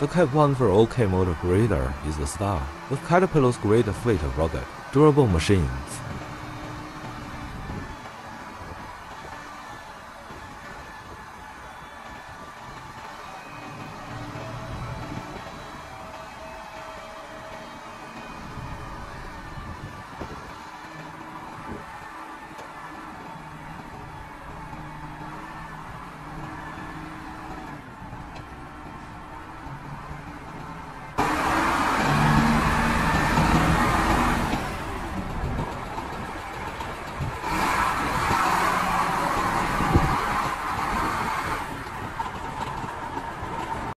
The Cap 1 for OK Motor Grader is the star, with Caterpillar's great fleet of rugged, durable machines